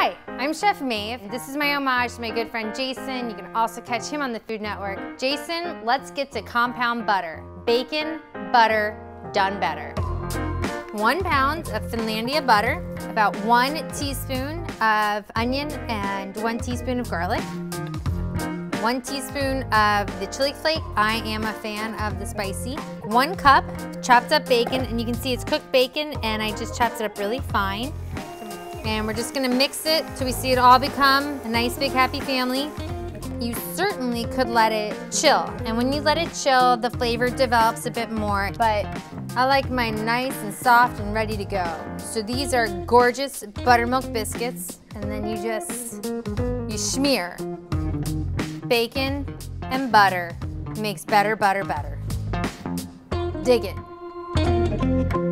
Hi, I'm Chef Maeve. This is my homage to my good friend Jason. You can also catch him on the Food Network. Jason, let's get to compound butter. Bacon, butter, done better. One pound of Finlandia butter, about one teaspoon of onion and one teaspoon of garlic, one teaspoon of the chili flake. I am a fan of the spicy. One cup chopped up bacon, and you can see it's cooked bacon, and I just chopped it up really fine. And we're just gonna mix it till we see it all become a nice big happy family. You certainly could let it chill. And when you let it chill, the flavor develops a bit more, but I like mine nice and soft and ready to go. So these are gorgeous buttermilk biscuits, and then you just, you smear bacon and butter makes better butter better. Dig it.